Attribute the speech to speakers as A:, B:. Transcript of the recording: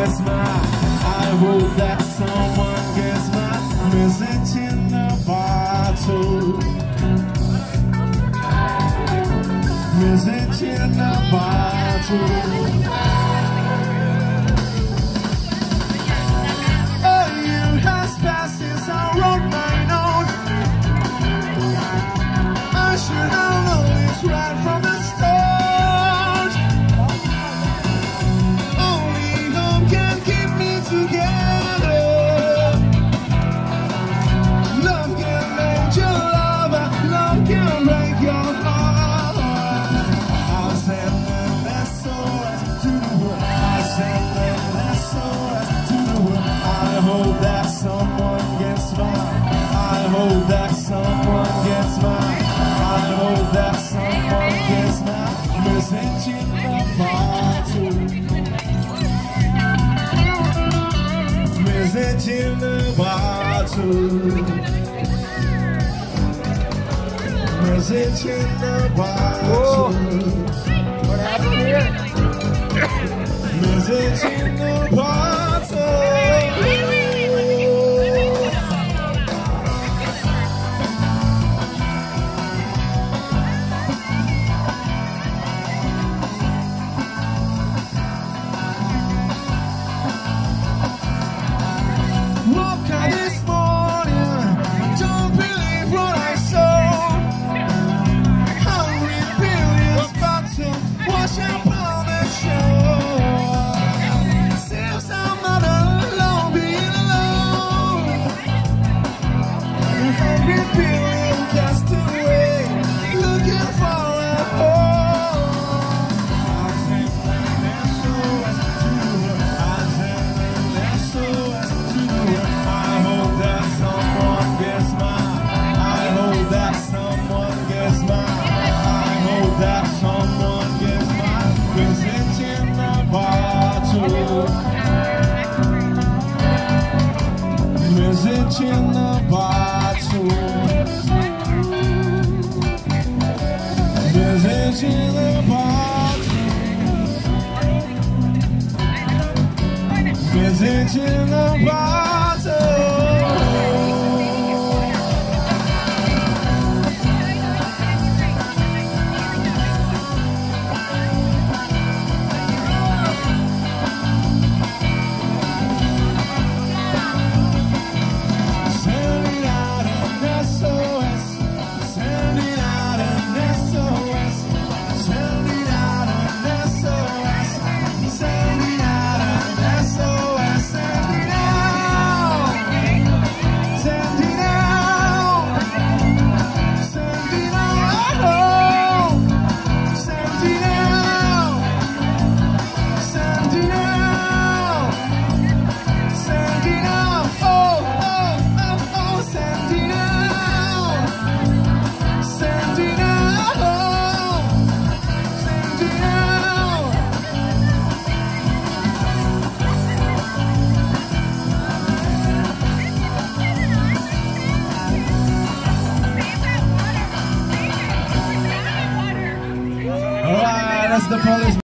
A: gets mine. I hope that someone gets my Message in the bottle. Message in the bottle. someone gets mine. I hope that someone gets mine. I hope that someone gets mine. Presenting the bottle. Presenting the bottle. Presenting the bottle. What happened here? Presenting the bottle. Visiting in the bathroom. Visiting in the bathroom. Visiting. in the police.